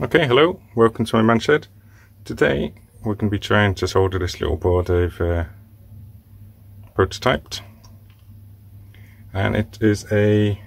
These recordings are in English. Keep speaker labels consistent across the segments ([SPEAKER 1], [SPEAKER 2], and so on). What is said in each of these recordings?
[SPEAKER 1] Okay, hello, welcome to my man shed. Today we're going to be trying to solder this little board I've uh, prototyped. And it is a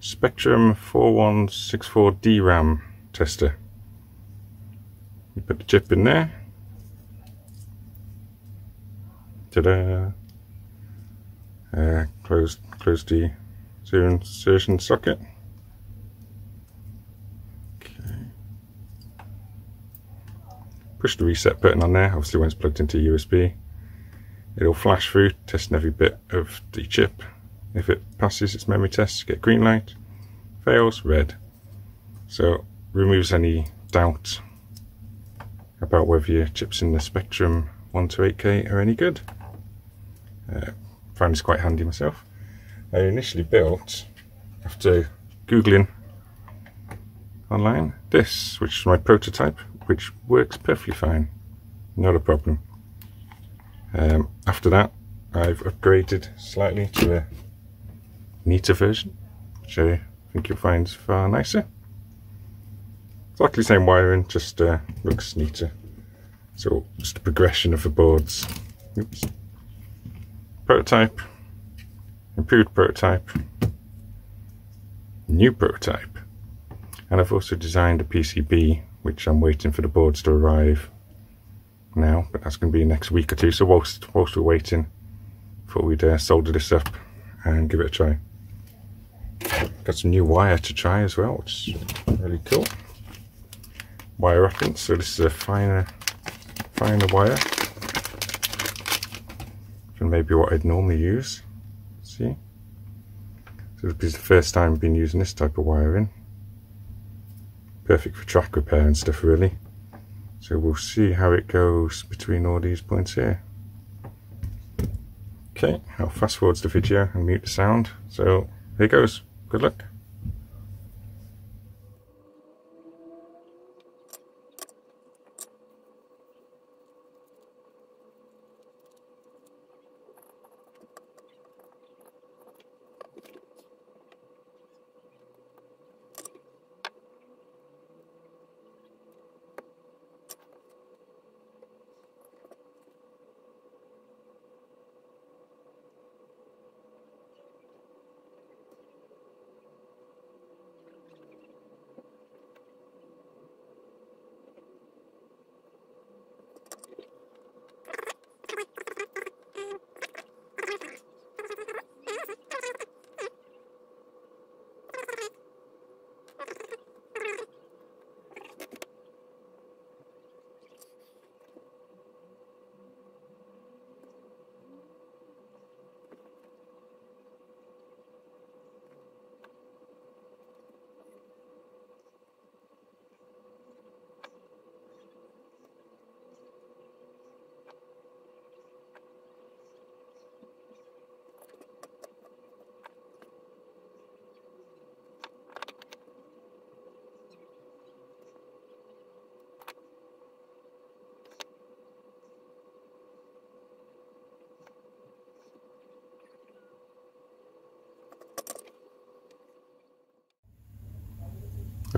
[SPEAKER 1] Spectrum 4164 DRAM tester. We put the chip in there. Ta-da! Uh, close, close the insertion socket. Push the reset button on there, obviously when it's plugged into USB. It'll flash through, testing every bit of the chip. If it passes its memory test, get green light. Fails, red. So removes any doubt about whether your chips in the Spectrum 1 to 8K are any good. Uh, found this quite handy myself. I initially built, after Googling online, this, which is my prototype, which works perfectly fine, not a problem. Um, after that, I've upgraded slightly to a neater version, which I think you'll find far nicer. Exactly the same wiring, just uh, looks neater. So, just a progression of the boards. Oops. Prototype, improved prototype, new prototype. And I've also designed a PCB which I'm waiting for the boards to arrive now, but that's going to be next week or two. So whilst, whilst we're waiting, thought we'd uh, solder this up and give it a try. Got some new wire to try as well, which is really cool. Wire wrapping, so this is a finer, finer wire than maybe what I'd normally use. See? So this is the first time I've been using this type of wiring perfect for track repair and stuff really. So we'll see how it goes between all these points here. Okay, I'll fast forward the video and mute the sound. So here goes. Good luck.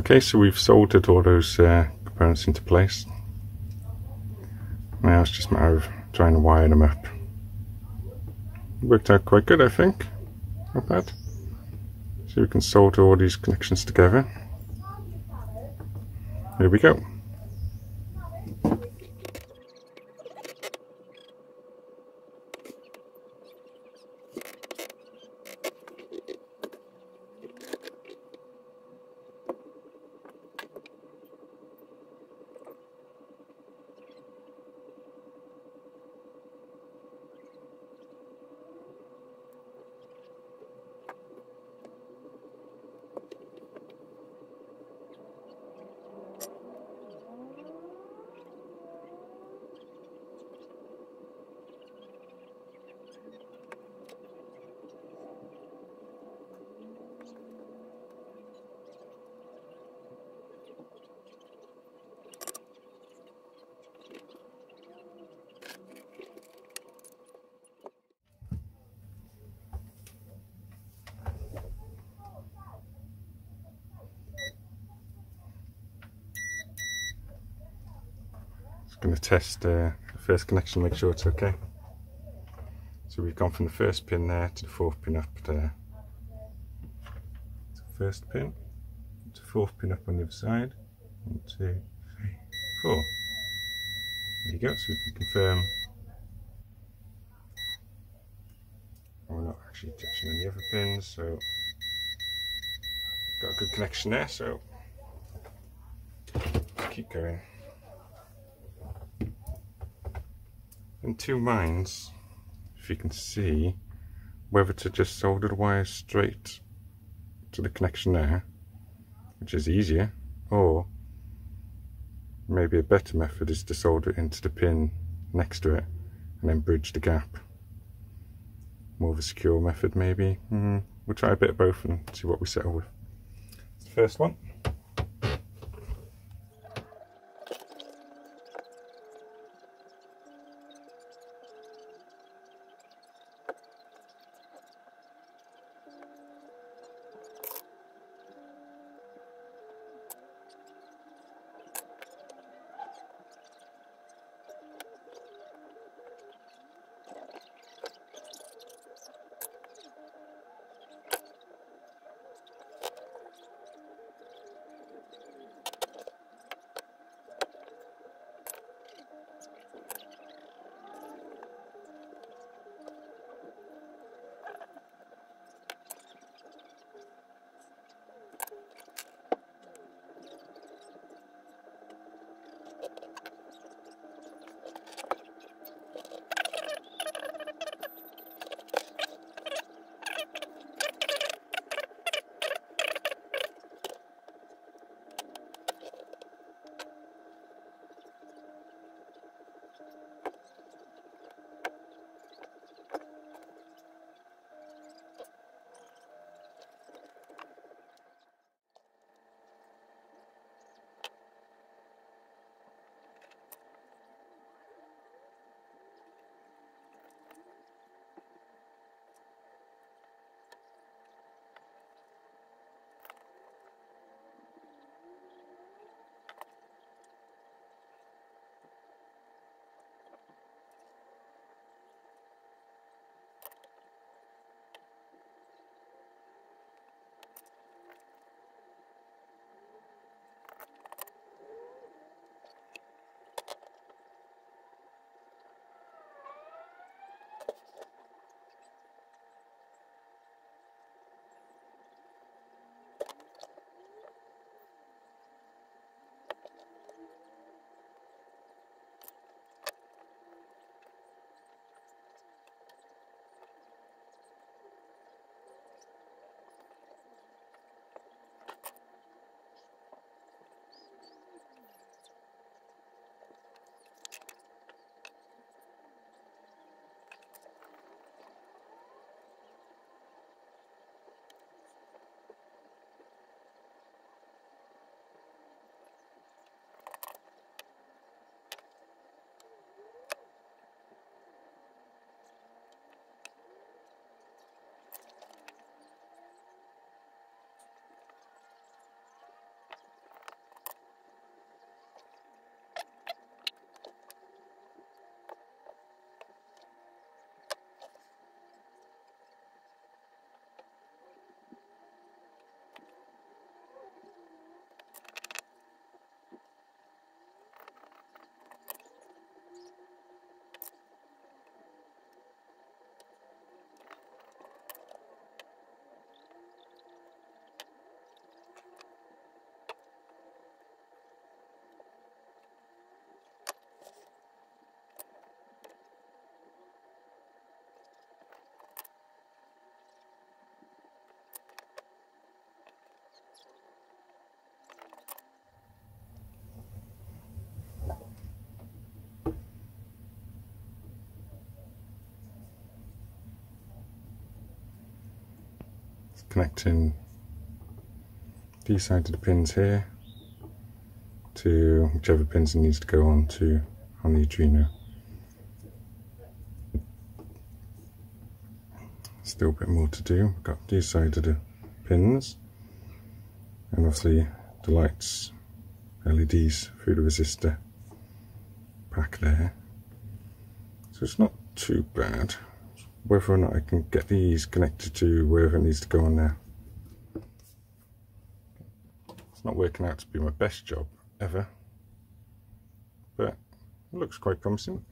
[SPEAKER 1] Okay, so we've soldered all those uh, components into place. Now it's just a matter of trying to wire them up. Worked out quite good, I think. Not bad. So we can solder all these connections together. Here we go. Going to test uh, the first connection, make sure it's okay. So we've gone from the first pin there to the fourth pin up there. So first pin to fourth pin up on the other side. One, two, three, four. There you go, so we can confirm we're not actually touching any other pins, so got a good connection there, so keep going. In two minds, if you can see, whether to just solder the wires straight to the connection there, which is easier, or maybe a better method is to solder it into the pin next to it and then bridge the gap. More of a secure method maybe. Mm, we'll try a bit of both and see what we settle with. First one. Connecting these the pins here to whichever pins it needs to go on to on the Arduino. Still a bit more to do. We've got these the pins and obviously the lights, LEDs through the resistor back there. So it's not too bad. Whether or not I can get these connected to wherever it needs to go on there. It's not working out to be my best job ever, but it looks quite promising.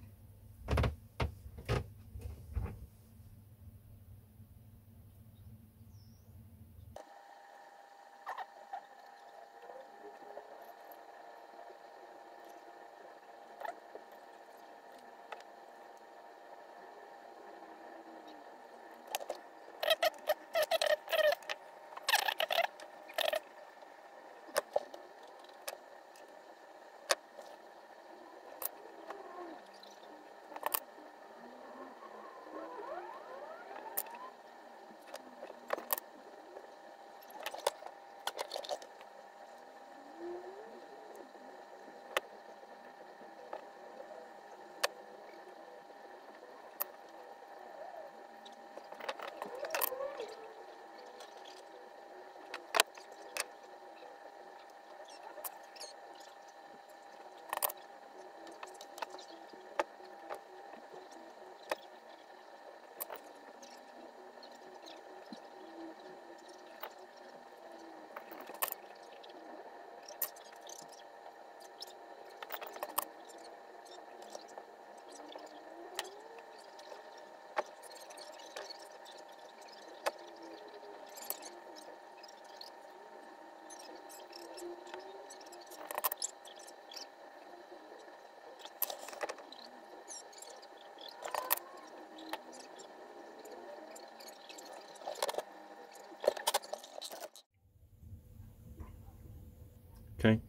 [SPEAKER 1] Okay,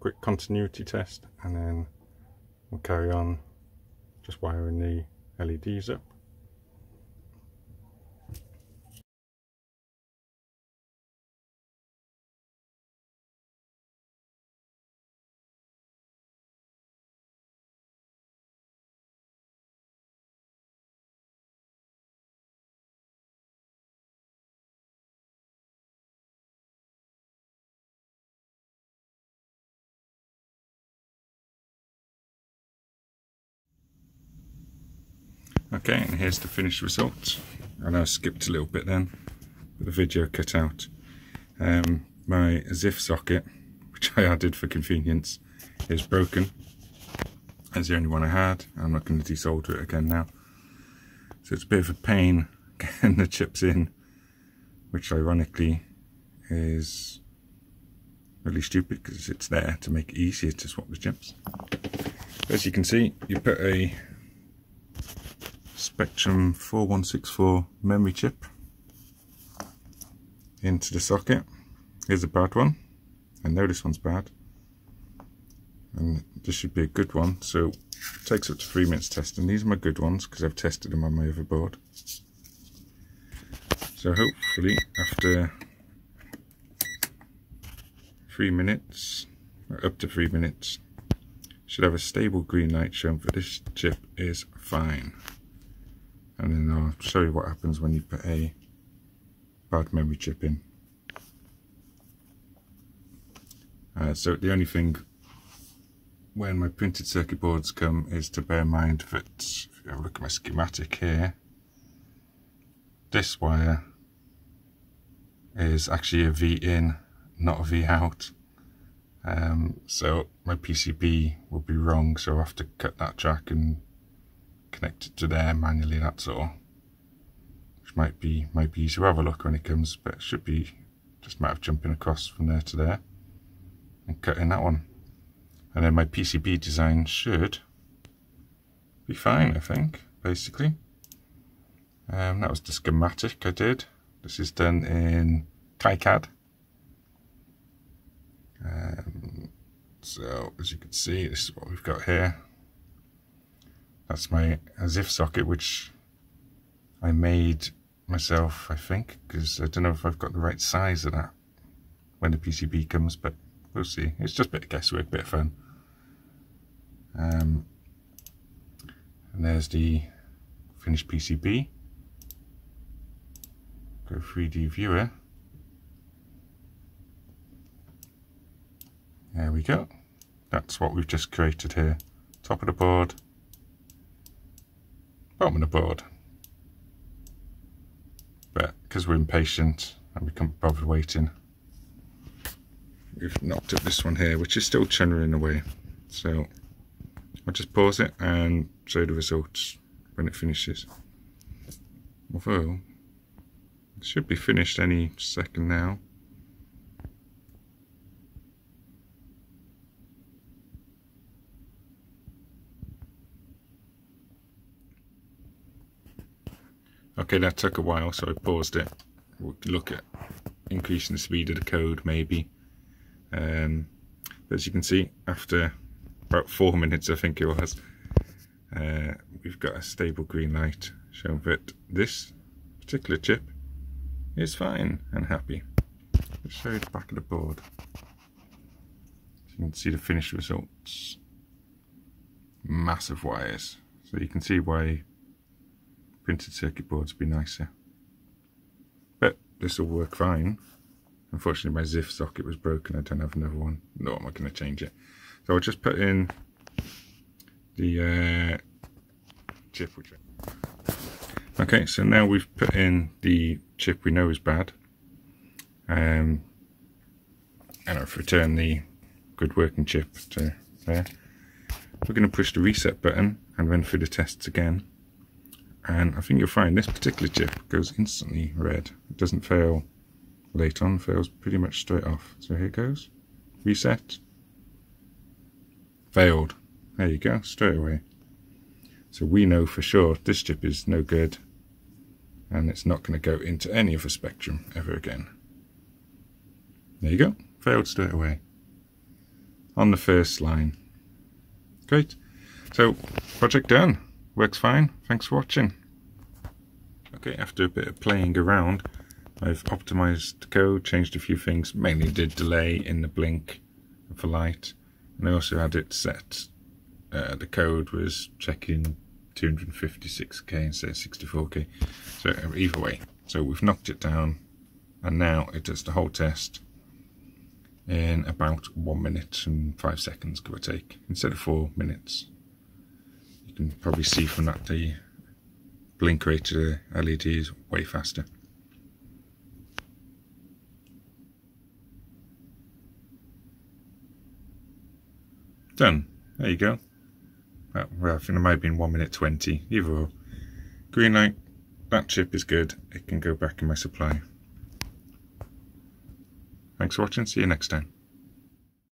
[SPEAKER 1] quick continuity test and then we'll carry on just wiring the LEDs up. Okay, and here's the finished result. I know I skipped a little bit then, but the video cut out. Um, my ZIF socket, which I added for convenience, is broken. It's the only one I had. I'm not going to desolder it again now. So it's a bit of a pain getting the chips in, which ironically is really stupid because it's there to make it easier to swap the chips. As you can see, you put a Spectrum 4164 memory chip into the socket. Here's a bad one. I know this one's bad. And this should be a good one. So it takes up to three minutes testing. These are my good ones because I've tested them on my other board. So hopefully after three minutes, up to three minutes, should have a stable green light showing that this chip is fine and then I'll show you what happens when you put a bad memory chip in. Uh, so the only thing when my printed circuit boards come is to bear in mind that if you have a look at my schematic here, this wire is actually a V in, not a V out. Um, so my PCB will be wrong, so I'll have to cut that jack and connected to there manually, that's all. Which might be, might be easy. We'll have a look when it comes, but it should be just a matter of jumping across from there to there and cutting that one. And then my PCB design should be fine, I think, basically. Um, that was the schematic I did. This is done in KiCad. Um, so, as you can see, this is what we've got here. That's my ZIF socket, which I made myself, I think, because I don't know if I've got the right size of that when the PCB comes, but we'll see. It's just a bit of guesswork, bit of fun. Um, and there's the finished PCB. Go 3D viewer. There we go. That's what we've just created here top of the board, bottom of the board. But because we're impatient and we can't bother waiting, we've knocked up this one here, which is still churning away. So I'll just pause it and show the results when it finishes. Although, it should be finished any second now. Okay, that took a while, so I paused it. We could look at increasing the speed of the code, maybe. Um, as you can see, after about four minutes, I think it was, uh, we've got a stable green light showing that this particular chip is fine and happy. Let's show you the back of the board. So you can see the finished results. Massive wires. So you can see why printed circuit boards would be nicer. But this will work fine. Unfortunately my ZIF socket was broken, I don't have another one. No, I'm not going to change it. So I'll just put in the uh, chip which Okay, so now we've put in the chip we know is bad. Um, and I've returned the good working chip to there. We're going to push the reset button and run through the tests again. And I think you'll find this particular chip goes instantly red. It doesn't fail late on, fails pretty much straight off. So here it goes. Reset. Failed. There you go, straight away. So we know for sure this chip is no good and it's not going to go into any of the spectrum ever again. There you go, failed straight away. On the first line. Great. So, project done. Works fine. Thanks for watching. Okay, after a bit of playing around, I've optimized the code, changed a few things, mainly did delay in the blink the light, and I also had it set. Uh, the code was checking 256k instead of 64k. So either way, so we've knocked it down and now it does the whole test in about one minute and five seconds, give or take, instead of four minutes. Can probably see from that the blink rate of the LED is way faster. Done. There you go. Well, I think it might have been 1 minute 20. Either or. Green light. That chip is good. It can go back in my supply. Thanks for watching. See you next time.